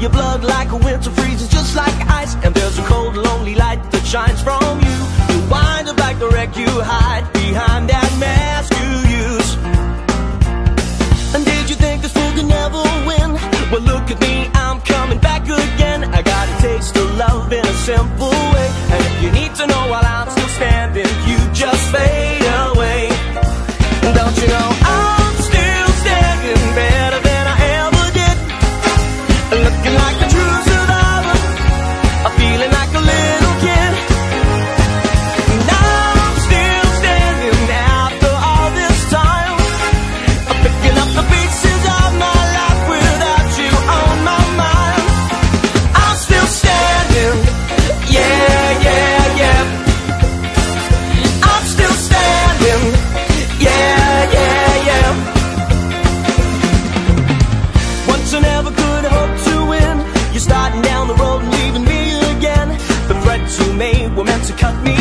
your blood like a winter freezes just like ice. And there's a cold lonely light that shines from you. You wind up like the wreck you hide behind that mask you use. And did you think this fool could never win? Well look at me, I'm coming back again. I got a taste of love in a simple way. And if you need to know while I'm still standing You just fade. to cut me